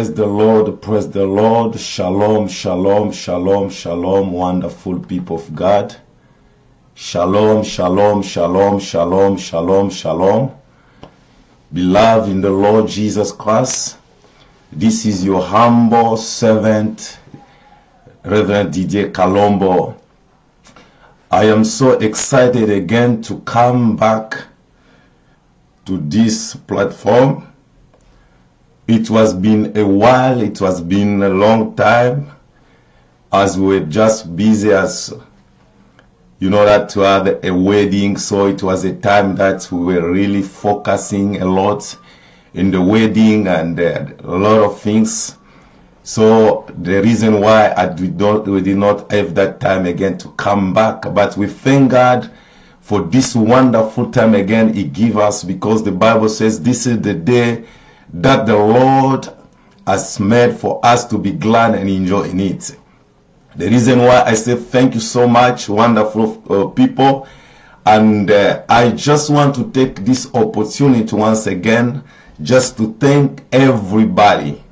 Praise the Lord, praise the Lord. Shalom, shalom, shalom, shalom, wonderful people of God. Shalom, shalom, shalom, shalom, shalom, shalom. Beloved in the Lord Jesus Christ, this is your humble servant, Reverend Didier Kalombo. I am so excited again to come back to this platform. It was been a while, it was been a long time as we were just busy as you know that to have a wedding so it was a time that we were really focusing a lot in the wedding and uh, a lot of things. So the reason why I not, we did not have that time again to come back, but we thank God for this wonderful time again He give us because the Bible says this is the day that the Lord has made for us to be glad and enjoy in it. The reason why I say thank you so much, wonderful uh, people, and uh, I just want to take this opportunity once again just to thank everybody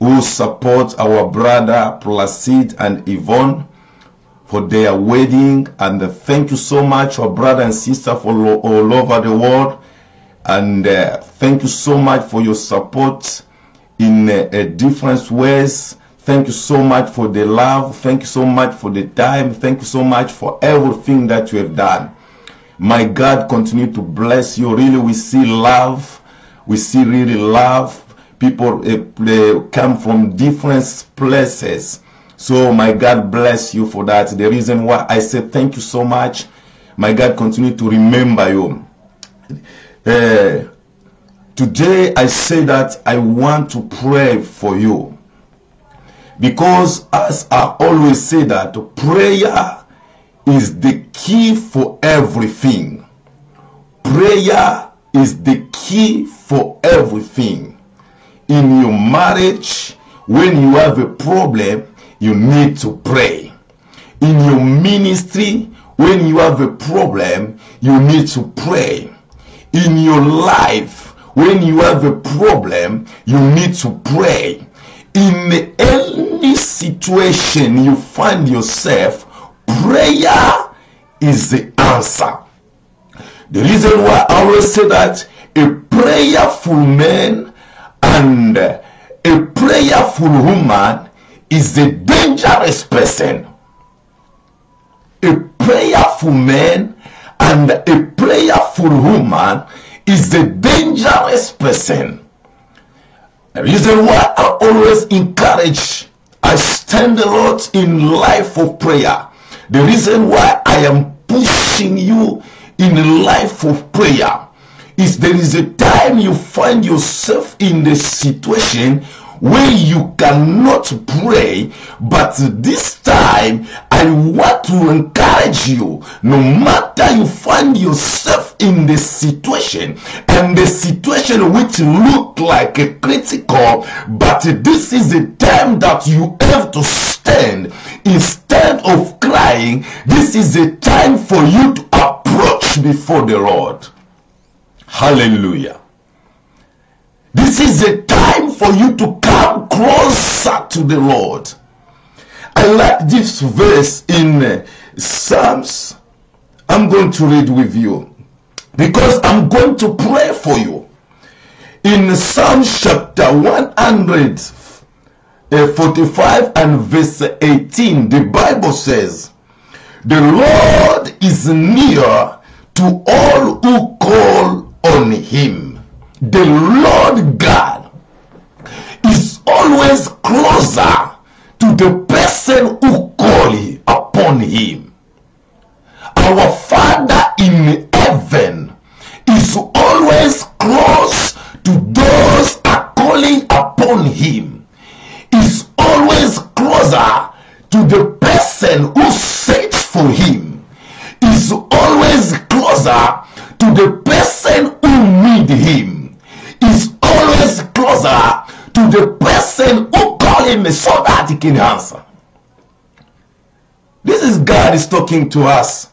who support our brother Placide and Yvonne for their wedding. And thank you so much, our brother and sister, for all over the world. And uh, thank you so much for your support in uh, uh, different ways. Thank you so much for the love. Thank you so much for the time. Thank you so much for everything that you have done. My God, continue to bless you. Really, we see love. We see really love people uh, come from different places. So my God bless you for that. The reason why I said thank you so much, my God continue to remember you. Uh, today I say that I want to pray for you. Because as I always say that prayer is the key for everything. Prayer is the key for everything in your marriage, when you have a problem, you need to pray. In your ministry, when you have a problem, you need to pray. In your life, when you have a problem, you need to pray. In any situation you find yourself, prayer is the answer. The reason why I always say that a prayerful man and a prayerful woman is a dangerous person. A prayerful man and a prayerful woman is a dangerous person. The reason why I always encourage, I stand a lot in life of prayer. The reason why I am pushing you in life of prayer is there is a time you find yourself in the situation where you cannot pray but this time i want to encourage you no matter you find yourself in the situation and the situation which look like a critical but this is the time that you have to stand instead of crying this is the time for you to approach before the lord Hallelujah. This is the for you to come closer to the Lord. I like this verse in uh, Psalms. I'm going to read with you because I'm going to pray for you. In Psalms chapter 145 and verse 18, the Bible says, The Lord is near to all who call on him. The Lord God always closer to the person who call upon him. Our Father in heaven is always close to those are calling upon him. Is always closer to the person who search for him. Is always closer to the person who need him is always closer to the person who call him so that he can answer. This is God is talking to us.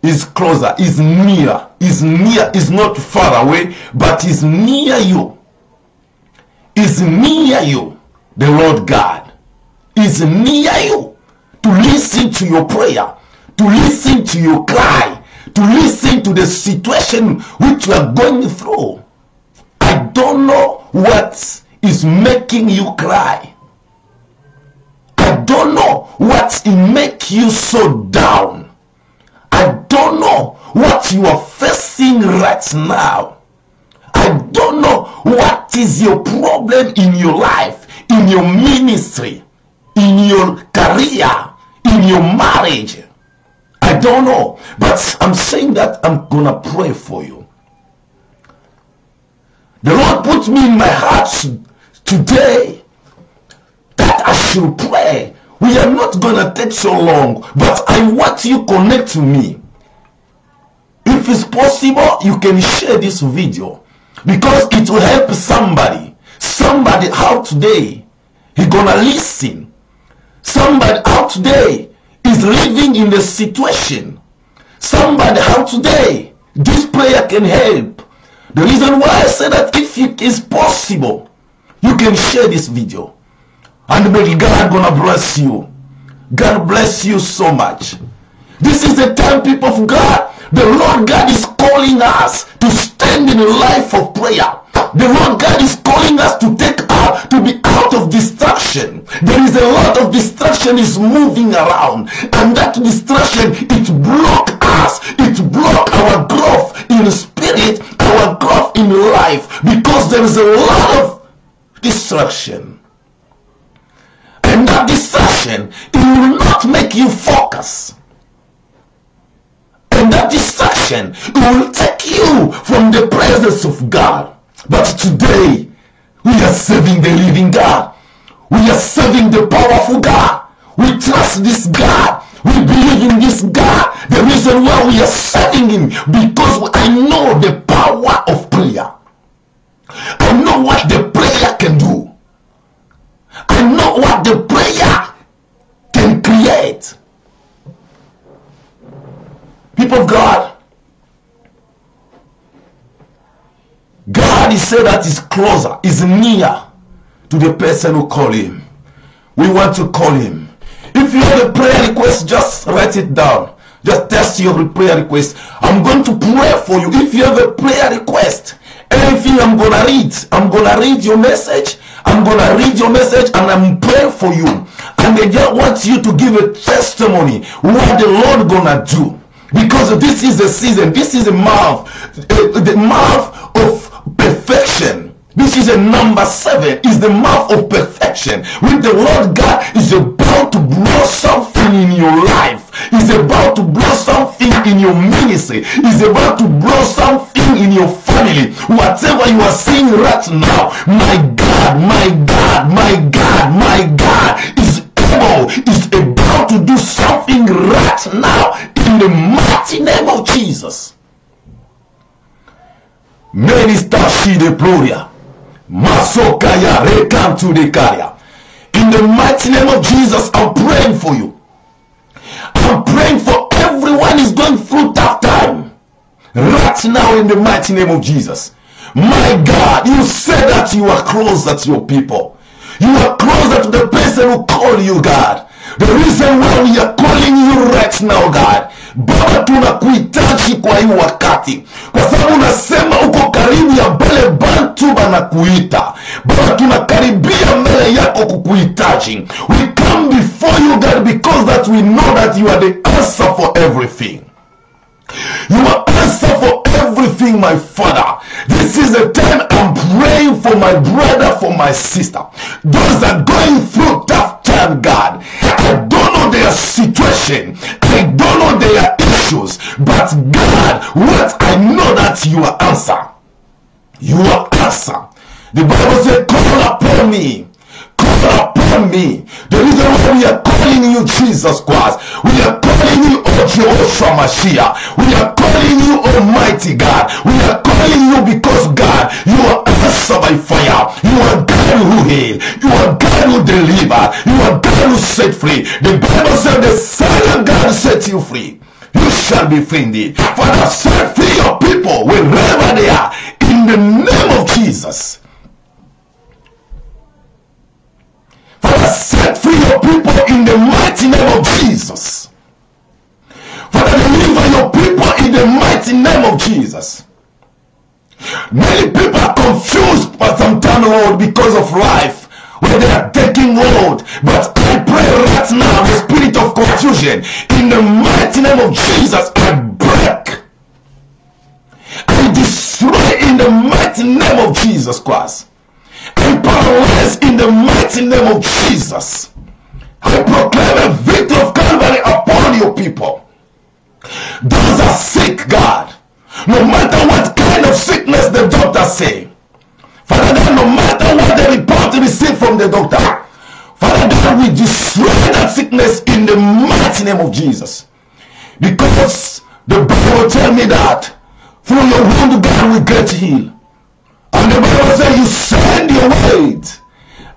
Is closer, is near, is near, is not far away, but is near you. is near you. The Lord God is near you to listen to your prayer, to listen to your cry, to listen to the situation which you are going through. I don't know what is making you cry. I don't know what make you so down. I don't know what you are facing right now. I don't know what is your problem in your life, in your ministry, in your career, in your marriage. I don't know. But I'm saying that I'm to pray for you. The Lord put me in my heart today that I should pray. We are not going to take so long, but I want you connect to me. If it's possible, you can share this video because it will help somebody. Somebody out today, he gonna listen. Somebody out today is living in the situation. Somebody out today, this prayer can help. The reason why I say that if it is possible, you can share this video. And may God gonna bless you. God bless you so much. This is the time, people of God. The Lord God is calling us to stand in a life of prayer. The Lord God is calling us to take out, to be out of distraction. There is a lot of distraction is moving around. And that distraction, it block us. It block our growth in spirit, our growth in life. Because there is a lot of distraction. And that distraction, it will not make you focus. And that distraction will take you from the presence of God. But today, we are serving the living God. We are serving the powerful God. We trust this God. We believe in this God. The reason why we are serving Him because I know the power of prayer. I know what the prayer can do. I know what the prayer can create. People of God, God is said that is closer, is near to the person who call him. We want to call him. If you have a prayer request, just write it down. Just test your prayer request. I'm going to pray for you. If you have a prayer request, anything I'm gonna read, I'm gonna read your message. I'm gonna read your message and I'm praying for you. And I just want you to give a testimony what the Lord gonna do. Because this is the season, this is the month, uh, the month of perfection. This is a number seven, is the month of perfection. When the Lord God is about to blow something in your life, is about to blow something in your ministry, is about to blow something in your family. Whatever you are seeing right now, my God, my God, my God, my God is able, is about to do something right now in the mighty name of Jesus. Minister Shide Gloria. Masokaya rekam to the Kaya. In the mighty name of Jesus, I'm praying for you. I'm praying for everyone is going through tough time. Right now in the mighty name of Jesus. My God, you said that you are closer to your people. You are closer to the person who called you, God. The reason why we are calling you right now, God. Baba, tunakuhitaji kwa hii wakati, kwa sababu unasema uko karibu ya mbele bantu banakuita. Baba, tunakaribia mbele yako kukuhitaji. We come before you, God, because that we know that you are the answer for everything. You are answer for everything, my father. This is the time I'm praying for my brother, for my sister. Those are going through tough God. I don't know their situation. I don't know their issues. But God, what I know that you are answer. You are answer. The Bible said, call upon me. Call upon me. The reason why we are calling you Jesus Christ. We are calling you, O Jehovah. We are calling you, Almighty God. We are calling you because God, you are answer by fire. You are God who heal. You are God who deliver. You are God who set free. The Bible said the Son of God set you free. You shall be free indeed. Father, set free your people wherever they are. In the name of Jesus. Father, set free your people in the mighty name of Jesus. Father, deliver your people in the mighty name of Jesus. Many people are confused for some time, Lord, because of life where they are taking hold. But I pray right now, the spirit of confusion, in the mighty name of Jesus, I break. I destroy in the mighty name of Jesus Christ. I paralyze in the mighty name of Jesus. I proclaim a victory of Calvary upon your people. Those are sick, God. No matter what kind of sickness the doctor say. Father God, no matter what the report receive from the doctor. Father God, we destroy that sickness in the mighty name of Jesus. Because the Bible tell me that through your wound, God will get healed. And the Bible says you send your word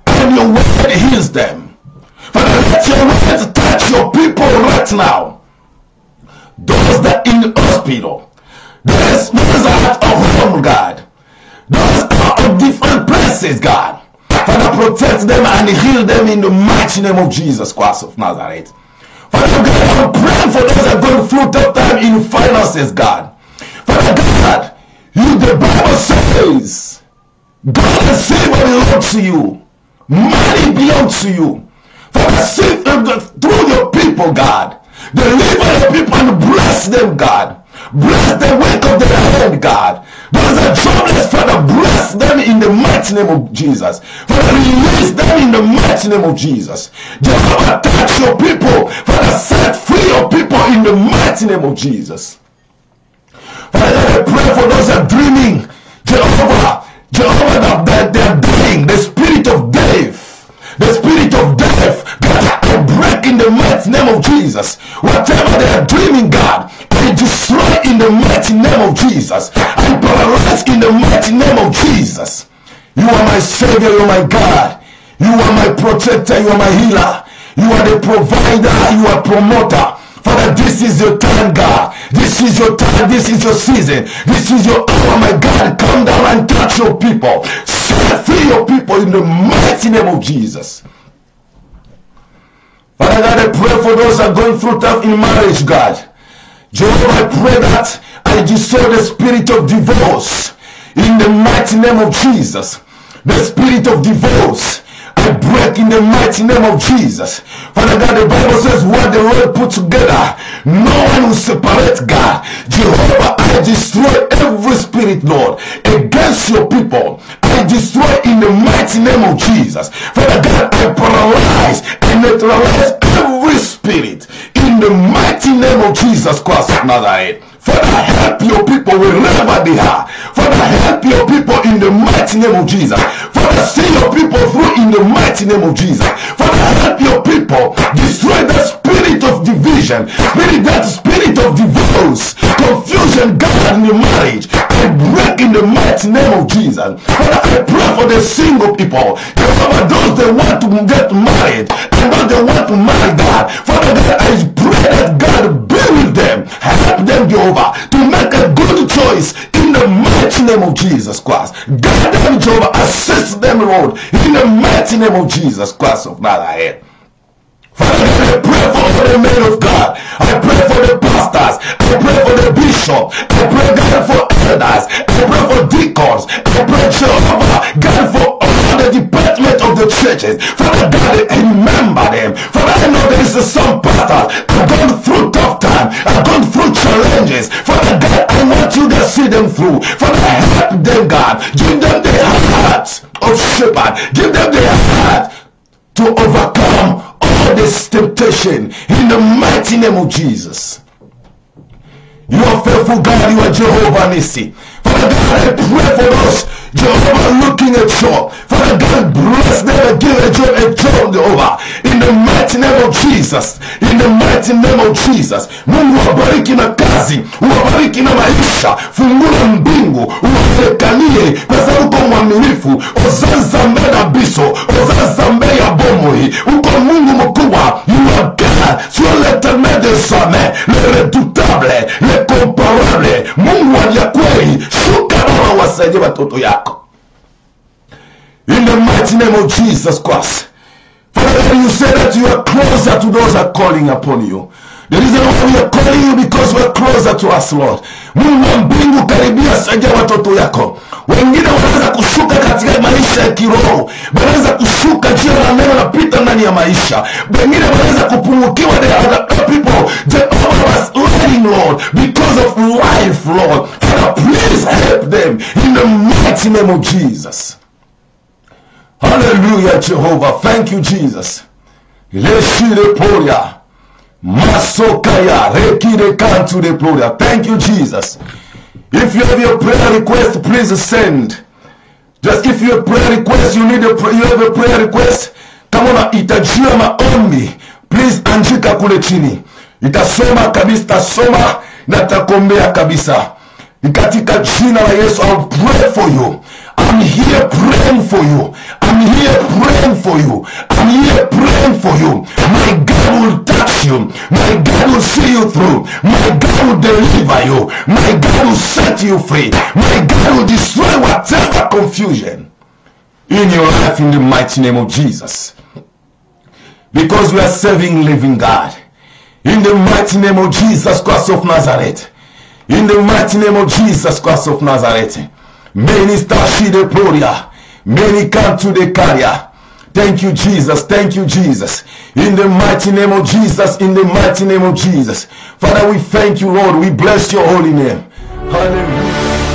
and your word heals them. Father, let your word touch your people right now. Those that in the hospital, those, those are at home, God. Those are of different places, God. Father, protect them and heal them in the mighty name of Jesus Christ of Nazareth. Father God, I'm praying for those that are going through tough time in finances, God. Father God, you, the Bible says, God has favor belongs to you. Money belongs to you. Father, save them through your people, God. Deliver your people and bless them, God. Bless the work of their hand, God. Those are jobless, Father, bless them in the mighty name of Jesus. Father, release them in the mighty name of Jesus. Jehovah, touch your people. Father, set free your people in the mighty name of Jesus. Father, I pray for those that are dreaming. Jehovah, Jehovah, that, that they are dying. The spirit of death. The spirit of the mighty name of Jesus. Whatever they are dreaming, God, I destroy in the mighty name of Jesus. I paralyze in the mighty name of Jesus. You are my Savior, you are my God. You are my protector, you are my healer. You are the provider, you are promoter. Father, this is your time, God. This is your time. This is your season. This is your hour, my God. Come down and touch your people. Set free your people in the mighty name of Jesus. Father God, I pray for those that are going through tough in marriage, God. Jehovah, I pray that I destroy the spirit of divorce in the mighty name of Jesus. The spirit of divorce. Break in the mighty name of Jesus. Father God, the Bible says what the Lord put together, no one will separate God. Jehovah, I destroy every spirit, Lord, against your people. I destroy in the mighty name of Jesus. Father God, I paralyze and neutralize every spirit in the mighty name of Jesus Christ Nazareth. Father, help your people wherever they are. Father, help your people in the mighty name of Jesus. Father, see your people through in the mighty name of Jesus. Father, help your people destroy the spirit of division, spirit that spirit of divorce, confusion, God in your marriage. I break in the mighty name of Jesus. Father, I pray for the single people. Jehovah, those that want to get married and those that want to marry God. Father God, I pray that God be with them. Help them, Jehovah, to make a good choice in the mighty name of Jesus Christ. God them, Jehovah, assist them, Lord, in the mighty name of Jesus Christ of Nazareth. I pray for the men of God. I pray for the pastors. I pray for the bishop. I pray, God, for elders. I pray for deacons. I pray, Jehovah, God, for all the department of the churches. Father God, I remember them. Father, I know there is some pastors. I've gone through tough time. I've gone through challenges. Father God, I want you to see them through. Father, help them, God. Give them the heart of shepherd. Give them the heart to overcome all this temptation in the mighty name of Jesus. You are faithful God, you are Jehovah Nissi. Father God, I pray for those Jehovah looking at you. Father God, bless them and give a job, a job, Jehovah. In the mighty name of Jesus. In the mighty name of Jesus. Mungu wabariki na kazi, uwabariki na maisha. Fungula mbingu, uwapekanie kwa sababu uko mwaminifu. Ozaza mbele biso, ozaza mbele ya bomoi. Uko Mungu mkubwa, you are God. Es l'éternel des sommets, le redoutable, yako. In the mighty name of Jesus Christ. Father, you say that you are closer to those that are calling upon you. The reason why we are calling you because we are closer to us Lord. Mungu wa mbingu karibia saja watoto yako. Wengine wanaweza kushuka katika maisha ya kiroho, wanaweza kushuka jina la neno napita ndani ya maisha. Wengine wanaweza kupungukiwa, there are other people Jehovah was leading Lord because of life Lord. Father, please help them in the mighty name of Jesus. Hallelujah, Jehovah. Thank you, Jesus. Leshire poria. Masokaya. Rekire kantu de poria. Thank you, Jesus. If you have your prayer request, please send. Just if you have prayer request, you need a pray- you have a prayer request. Kama unahitajia maombi, please andika kule chini. Itasoma kabisa, tasoma na takombea kabisa. Katika jina la Yesu, I'll pray for you. I'm here praying for you. I'm here praying for you. I'm here praying for you. My God will touch you. My God will see you through. My God will deliver you. My God will set you free. My God will destroy whatever confusion in your life in the mighty name of Jesus. Because we are serving living God. In the mighty name of Jesus Christ of Nazareth. In the mighty name of Jesus Christ of Nazareth. Many stashi the gloria. Many come to the carrier. Thank you, Jesus. Thank you, Jesus. In the mighty name of Jesus. In the mighty name of Jesus. Father, we thank you, Lord. We bless your holy name. Hallelujah.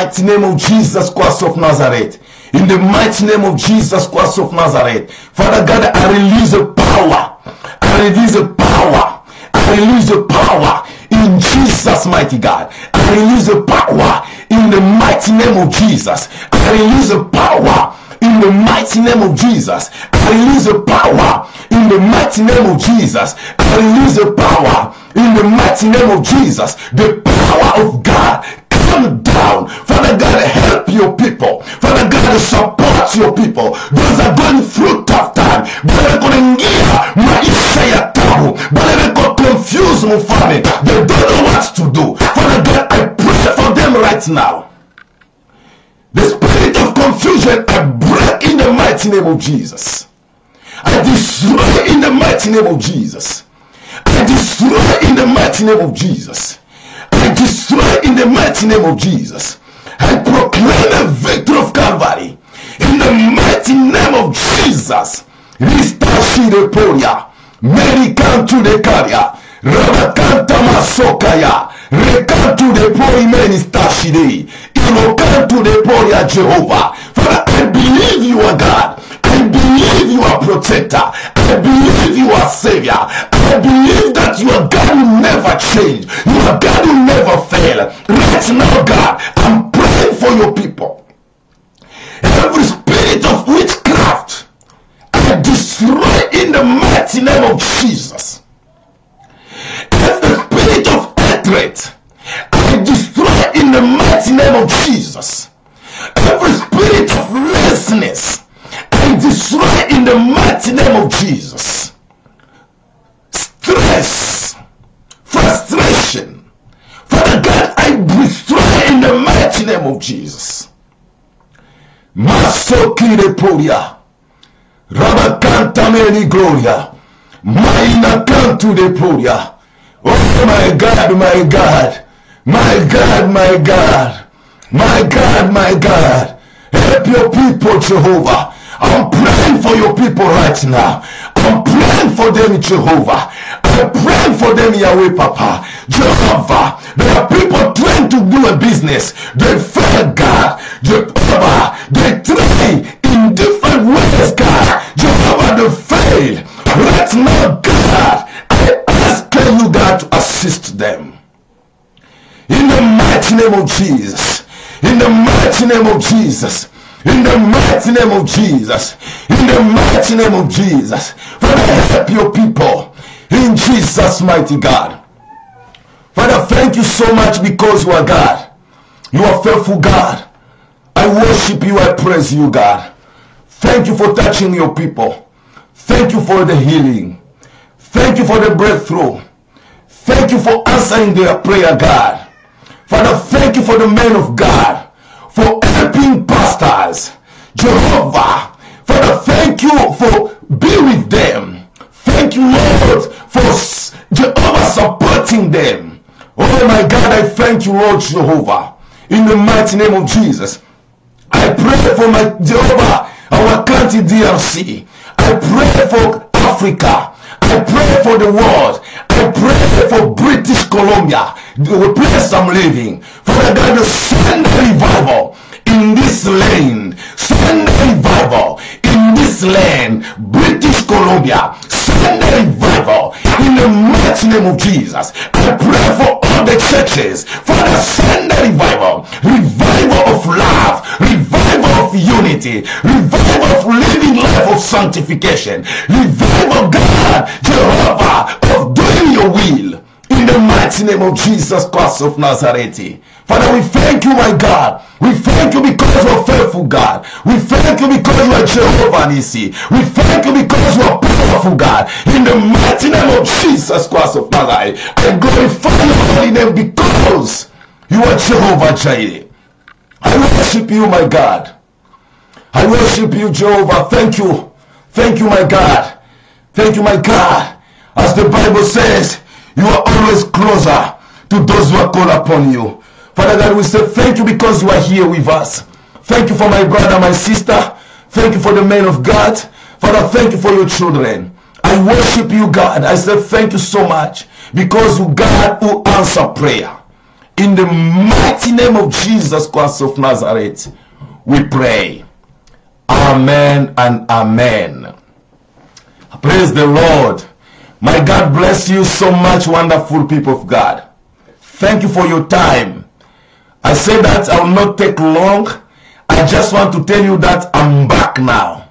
Mighty name of Jesus Christ of Nazareth. In the mighty name of Jesus Christ of Nazareth. Father God, I release the power. I release the power. I release the power in Jesus mighty God. I release the power in the mighty name of Jesus. I release the power in the mighty name of Jesus. I release the power in the mighty name of Jesus. I release the power in the mighty name of Jesus. The power of God God, support your people. Those are going through tough time. Bale kuingia maisha ya tabu. Bale wako confused mfalme. They don't know what to do. Father God, I pray for them right now. The spirit of confusion, I break in the mighty name of Jesus. I destroy in the mighty name of Jesus. I destroy in the mighty name of Jesus. I destroy in the mighty name of Jesus. I proclaim a victory of Calvary in the mighty name of Jesus. Ristashire poria. merikantu de to the. Rabakanta masokaya. Rekantu de pori meni stashide. Ilokantu de poria Jehovah. Father, I believe you are God. I believe you are protector. I believe you are savior. I believe that your God will never change. Your God will never fail. Right now, God, of Jesus. Every spirit of hatred, I destroy in the mighty name of Jesus. Every spirit of laziness, I destroy in the mighty name of Jesus. Stress, frustration, Father God, I destroy in the mighty name of Jesus. Masokire poria, rabakanta meni gloria, maina cantu de poria. Oh my God, my God, my God, my God, my God, my God. Help your people, Jehovah. I'm praying for your people right now. I'm praying for them, Jehovah. I'm praying for them, Yahweh, Papa. Jehovah. There are people trying to do a business. They fail, God. Jehovah. They try in different ways, God. Jehovah, they fail. Right now, God, I ask you, God, to assist them. In the mighty name of Jesus. In the mighty name of Jesus. In the mighty name of Jesus. In the mighty name of Jesus. Father, help your people. In Jesus' mighty God. Father, thank you so much because you are God. You are faithful God. I worship you. I praise you, God. Thank you for touching your people. Thank you for the healing. Thank you for the breakthrough. Thank you for answering their prayer, God. Father, thank you for the men of God, for helping pastors. Jehovah, Father, thank you for being with them. Thank you, Lord, for Jehovah supporting them. Oh my God, I thank you, Lord Jehovah, in the mighty name of Jesus. I pray for my Jehovah, our country DRC. I pray for Africa. I pray for the world. I pray for British Columbia, the place I'm living. Father God, send revival in this land. Send revival in this land. British Columbia, send revival in the mighty name of Jesus. I pray for all the churches. Father, send revival. Revival of love. Revival of unity. Revival of living life of sanctification. Revival, God, Jehovah, of doing your will. In the mighty name of Jesus Christ of Nazareth. Father, we thank you, my God. We thank you because you are faithful, God. We thank you because you are Jehovah Nissi. We thank you because you are powerful, God. In the mighty name of Jesus Christ of Nazareth, I glorify your holy name because you are Jehovah Jireh. I worship you, my God. I worship you, Jehovah. Thank you. Thank you, my God. Thank you, my God. As the Bible says, you are always closer to those who are called upon you. Father God, we say thank you because you are here with us. Thank you for my brother, my sister. Thank you for the men of God. Father, thank you for your children. I worship you, God. I say thank you so much because you God who answer prayer. In the mighty name of Jesus Christ of Nazareth, we pray. Amen and amen. Praise the Lord. My God bless you so much, wonderful people of God. Thank you for your time. I say that I will not take long. I just want to tell you that I'm back now.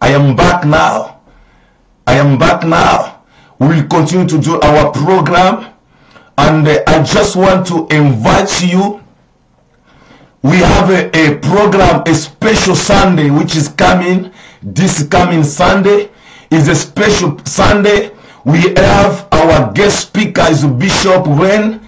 I am back now. I am back now. We will continue to do our program. And uh, I just want to invite you. We have a, a program, a special Sunday, which is coming. This coming Sunday is a special Sunday. We have our guest speaker is Bishop Ren.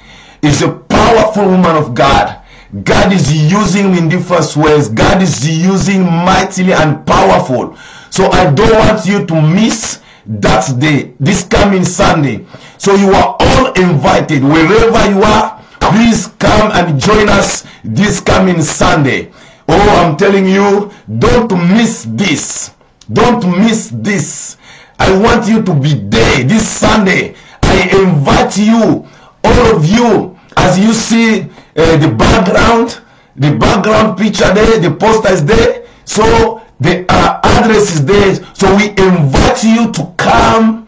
Is a powerful woman of God. God is using in different ways. God is using mightily and powerful. So I don't want you to miss that day, this coming Sunday. So you are all invited wherever you are. Please come and join us this coming Sunday. Oh, I'm telling you, don't miss this. Don't miss this. I want you to be there this Sunday. I invite you, all of you, as you see uh, the background, the background picture there, the poster is there. So the uh, address is there. So we invite you to come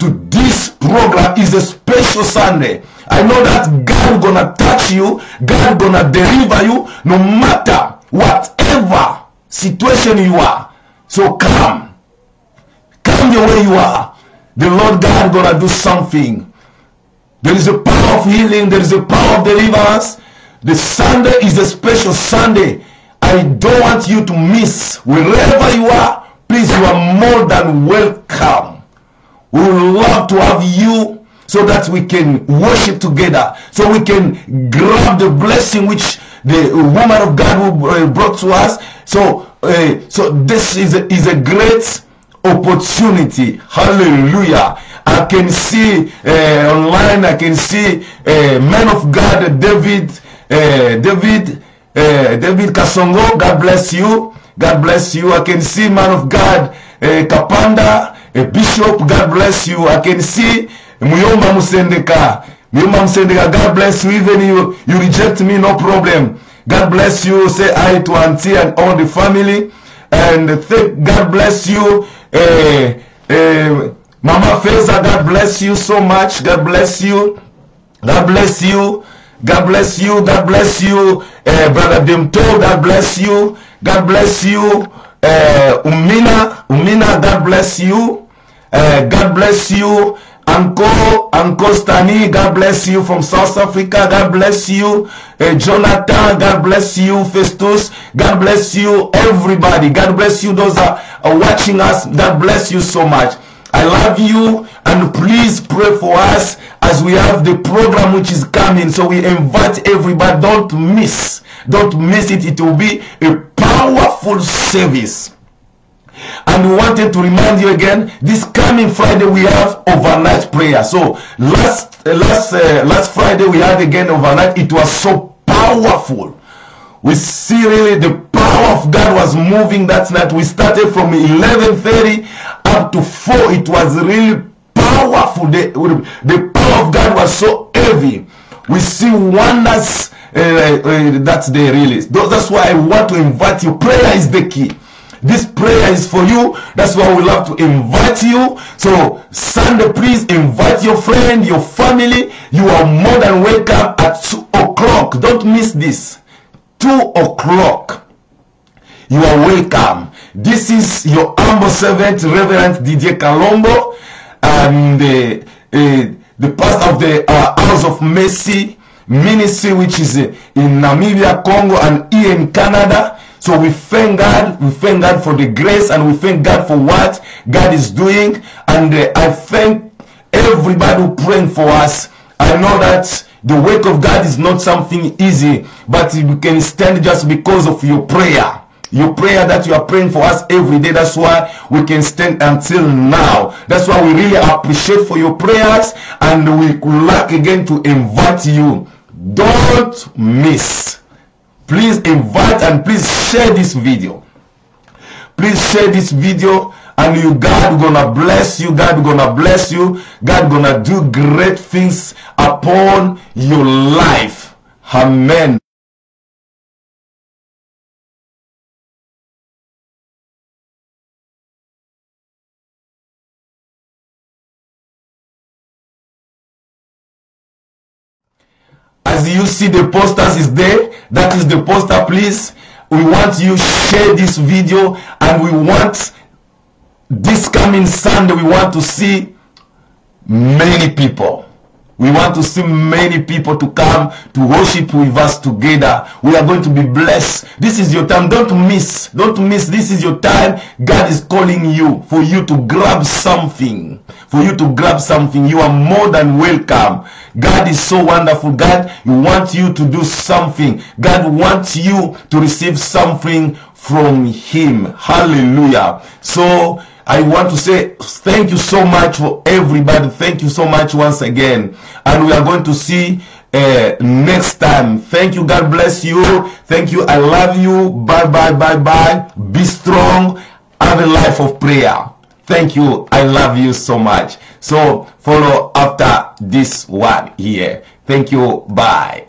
to this program. is a special Sunday. I know that God gonna touch you. God gonna deliver you no matter whatever situation you are. So come. Come the way you are. The Lord God gonna do something. There is a power of healing. There is a power of deliverance. The Sunday is a special Sunday. I don't want you to miss. Wherever you are, please, you are more than welcome. We would love to have you so that we can worship together. So we can grab the blessing which the woman of God brought to us. So, uh, so this is a, is a great opportunity. Hallelujah. I can see uh, online, I can see uh, man of God, David, uh, David, uh, David Kasongo. God bless you. God bless you. I can see man of God, uh, Kapanda, a bishop. God bless you. I can see Muyomba Musendeka. Muyomba Musendeka. God bless you. Even you, you reject me, no problem. God bless you. Say hi to Auntie and all the family. And thank God bless you. Uh, uh, Mama Feza, God bless you so much. God bless you. God bless you. God bless you. God bless you. Uh, Brother Demto, God bless you. God bless you. Uh, Umina, Umina, God bless you. Uh, God bless you. Uncle, Uncle Stani, God bless you from South Africa. God bless you. Uh, Jonathan, God bless you. Festus, God bless you. Everybody, God bless you. Those are, are watching us. God bless you so much. I love you and please pray for us as we have the program which is coming. So we invite everybody. Don't miss. Don't miss it. It will be a powerful service. And we wanted to remind you again, this coming Friday we have overnight prayer. So last uh, last uh, last Friday we had again overnight. It was so powerful. We see really the power of God was moving that night. We started from 11:30 up to 4. It was really powerful. The, the power of God was so heavy. We see wonders uh, uh, that's the really. That's why I want to invite you. Prayer is the key. This prayer is for you. That's why we love to invite you. So Sunday, please invite your friend, your family. You are more than welcome at 2 o'clock. Don't miss this. 2 o'clock. You are welcome. This is your humble servant, Reverend Didier Kalombo, and uh, uh, the pastor of the uh, House of Mercy ministry, which is uh, in Namibia, Congo, and here in Canada. So we thank God, we thank God for the grace, and we thank God for what God is doing. And uh, I thank everybody who praying for us. I know that the work of God is not something easy, but we can stand just because of your prayer. Your prayer that you are praying for us every day. That's why we can stand until now. That's why we really appreciate for your prayers and we would like again to invite you. Don't miss. Please invite and please share this video. Please share this video and you God gonna bless you. God gonna bless you. God gonna do great things upon your life. Amen. As you see the posters is there that is the poster please. We want you share this video and we want this coming sunday we want to see many people we want to see many people to come to worship with us together. We are going to be blessed. This is your time. Don't miss. Don't miss. This is your time. God is calling you for you to grab something. For you to grab something. You are more than welcome. God is so wonderful. God wants you to do something. God wants you to receive something from Him. Hallelujah. So I want to say thank you so much for everybody. Thank you so much once again. And we are going to see uh, next time. Thank you. God bless you. Thank you. I love you. Bye bye bye bye. Be strong. Have a life of prayer. Thank you. I love you so much. So follow after this one here. Thank you. Bye.